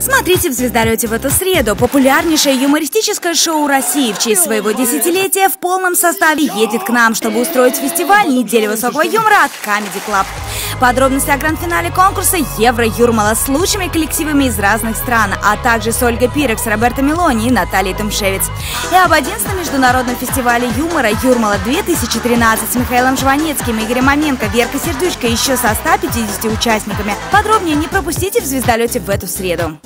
Смотрите в «Звездолете» в эту среду. Популярнейшее юмористическое шоу России в честь своего десятилетия в полном составе едет к нам, чтобы устроить фестиваль недели высокого юмора от Comedy Club. Подробности о гранд-финале конкурса Евро Юрмала с лучшими коллективами из разных стран, а также с Ольгой Пирекс, Роберто Мелони и Натальей Тумшевец. И об 11 международном фестивале юмора Юрмала-2013 с Михаилом Жванецким, Игорем Маменко, Веркой Сердючкой и еще со 150 участниками. Подробнее не пропустите в «Звездолете» в эту среду.